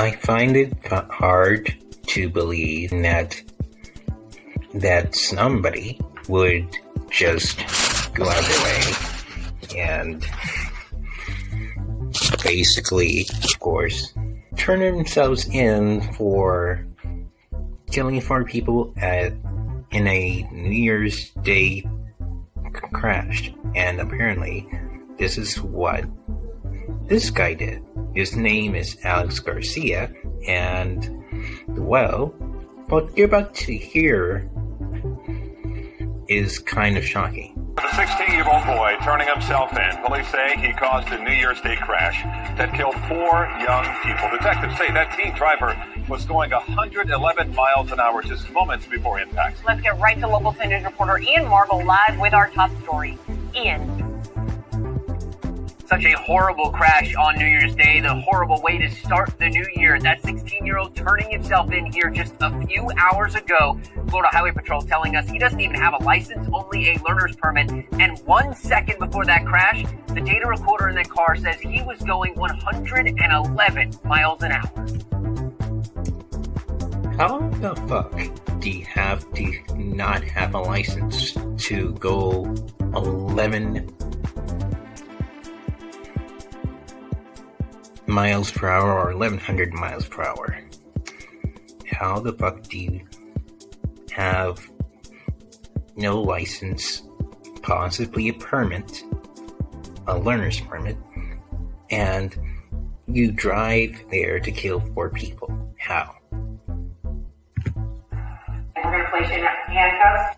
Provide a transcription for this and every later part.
I find it hard to believe that that somebody would just go out of their way and basically, of course, turn themselves in for killing four people at in a New Year's Day crash. And apparently, this is what this guy did. His name is Alex Garcia, and well, what you're about to hear is kind of shocking. The 16 year old boy turning himself in. Police say he caused a New Year's Day crash that killed four young people. Detectives say that teen driver was going 111 miles an hour just moments before impact. Let's get right to local 10 news reporter Ian Margol live with our top story. Ian such a horrible crash on New Year's Day, the horrible way to start the new year. That 16 year old turning himself in here just a few hours ago. Florida Highway Patrol telling us he doesn't even have a license, only a learner's permit. And one second before that crash, the data recorder in that car says he was going 111 miles an hour. How the fuck do you have to not have a license to go 11 miles per hour or 1100 miles per hour. How the fuck do you have no license, possibly a permit, a learner's permit, and you drive there to kill four people? How?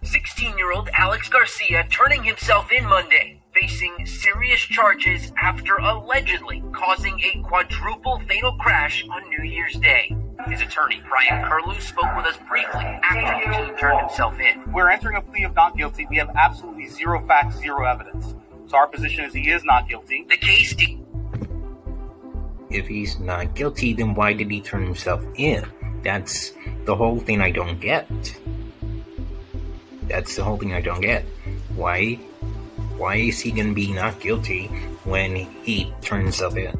16 year old Alex Garcia turning himself in Monday facing serious charges after allegedly causing a quadruple fatal crash on New Year's Day. His attorney, Brian Curlew, spoke with us briefly after the teen turned himself in. We're entering a plea of not guilty. We have absolutely zero facts, zero evidence. So our position is he is not guilty. The case. De- if he's not guilty, then why did he turn himself in? That's the whole thing I don't get. That's the whole thing I don't get. Why why is he gonna be not guilty when he turns himself in?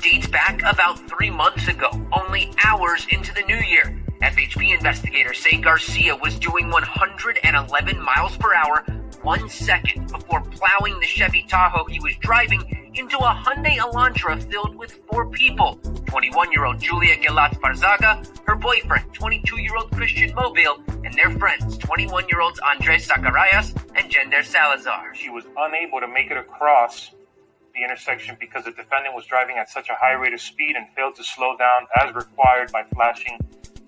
Dates back about three months ago, only hours into the new year. FHP investigators say Garcia was doing 111 miles per hour one second before plowing the Chevy Tahoe he was driving into a Hyundai Elantra filled with four people 21 year old Julia Gelabert Barzaga, her boyfriend, 22 year old Christian Mobile, and their friends, 21 year olds Andres Zacharias and Jender Salazar. She was unable to make it across the intersection because the defendant was driving at such a high rate of speed and failed to slow down as required by flashing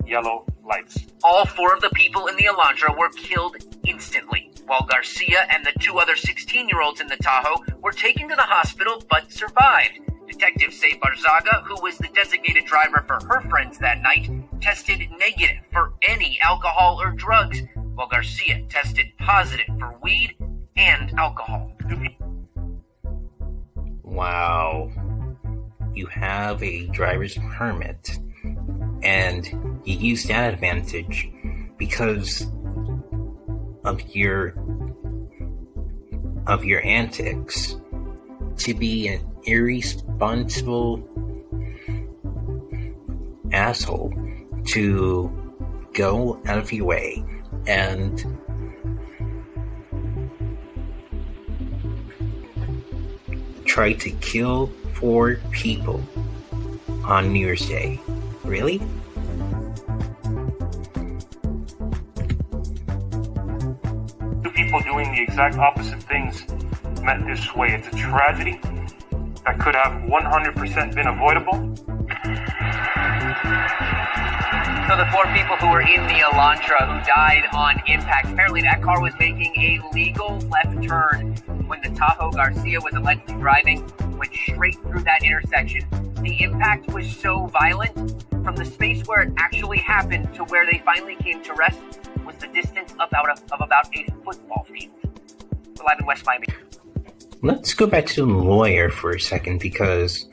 yellow lights. All four of the people in the Elantra were killed instantly, while Garcia and the two other 16 year olds in the Tahoe were taken to the hospital but survived. Detectives say Barzaga, who was the designated driver for her friends that night, tested negative for any alcohol or drugs, while Garcia tested positive for weed and alcohol. Wow. You have a driver's permit and you use that advantage because of your of your antics to be an irresponsible asshole to go out of your way and try to kill four people on New Year's Day. Really? People doing the exact opposite things met this way. It's a tragedy that could have 100% been avoidable. So the four people who were in the Elantra who died on impact, apparently that car was making a legal left turn when the Tahoe Garcia was allegedly driving, went straight through that intersection. The impact was so violent from the space where it actually happened to where they finally came to rest the distance about a, of about a football field. We're live in West Miami. Let's go back to the lawyer for a second because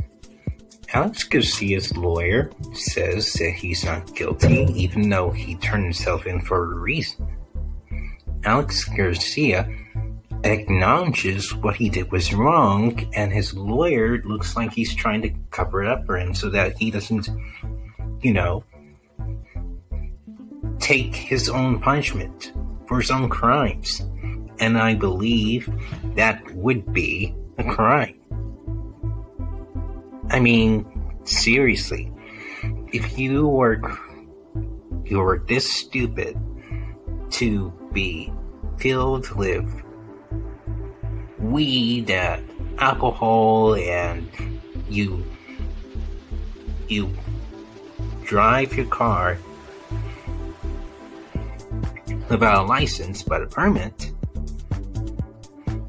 Alex Garcia's lawyer says that he's not guilty, even though he turned himself in for a reason. Alex Garcia acknowledges what he did was wrong, and his lawyer looks like he's trying to cover it up for him so that he doesn't, you know, take his own punishment for his own crimes. And I believe that would be a crime. I mean, seriously, if you were you were this stupid to be filled with weed and alcohol and you you drive your car without a license but a permit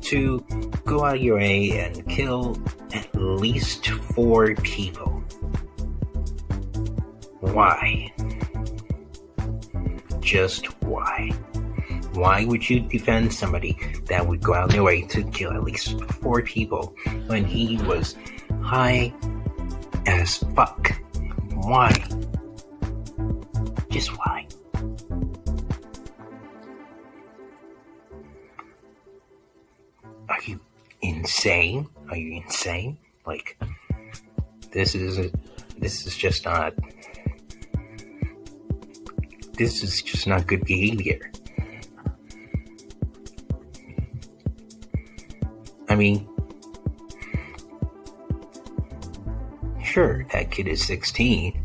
to go out of your way and kill at least four people. Why? Just why? Why would you defend somebody that would go out of their way to kill at least four people when he was high as fuck? Why? Just why? Are you insane? Are you insane? Like, this is this is just not. This is just not good behavior. I mean, sure, that kid is 16,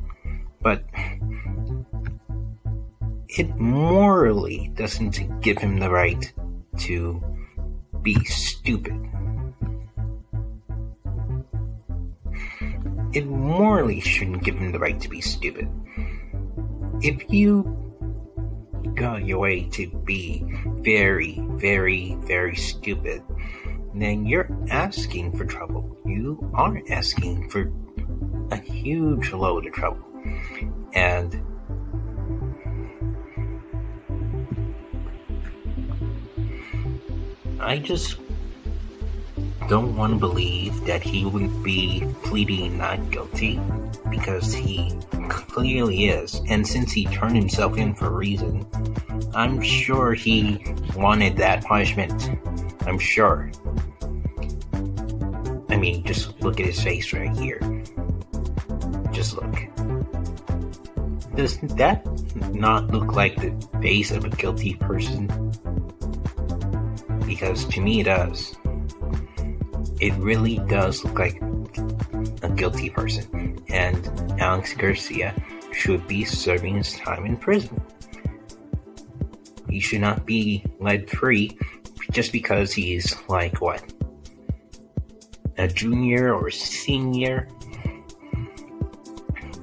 but it morally doesn't give him the right to be stupid. It morally shouldn't give him the right to be stupid. If you go your way to be very, very, very stupid, then you're asking for trouble. You are asking for a huge load of trouble. And I just don't want to believe that he would be pleading not guilty because he clearly is. And since he turned himself in for a reason, I'm sure he wanted that punishment. I'm sure. I mean, just look at his face right here. Just look. Does that not look like the face of a guilty person? Because to me it does. It really does look like a guilty person. And Alex Garcia should be serving his time in prison. He should not be led free just because he's like what? A junior or senior?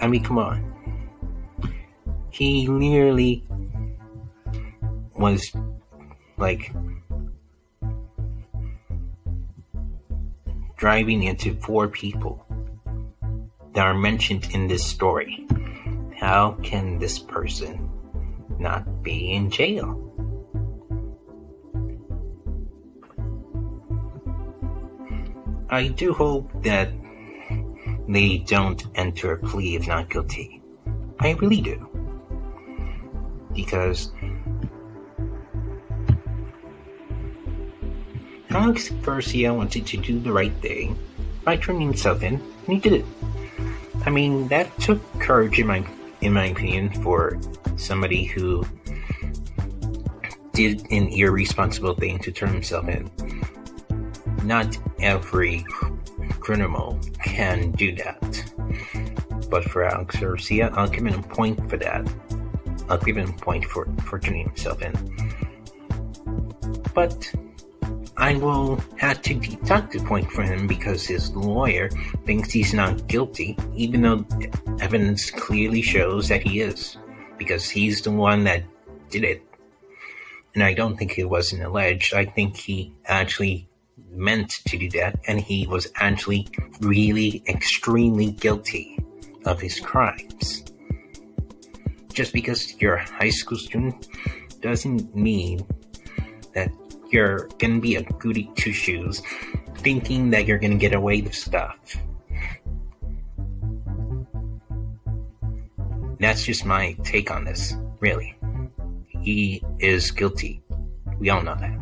I mean, come on. He nearly was like driving into four people that are mentioned in this story. How can this person not be in jail? I do hope that they don't enter a plea of not guilty. I really do. Because Alex Garcia wanted to do the right thing by turning himself in, and he did it. I mean, that took courage in my in my opinion for somebody who did an irresponsible thing to turn himself in. Not every criminal can do that. But for Alex Garcia, I'll give him a point for that. I'll give him a point for, for turning himself in. But I will have to deduct a point for him because his lawyer thinks he's not guilty, even though evidence clearly shows that he is, because he's the one that did it. And I don't think it wasn't alleged. I think he actually meant to do that, and he was actually really extremely guilty of his crimes. Just because you're a high school student doesn't mean that you're gonna be a goody two shoes, thinking that you're gonna get away with stuff. That's just my take on this, really. He is guilty. We all know that.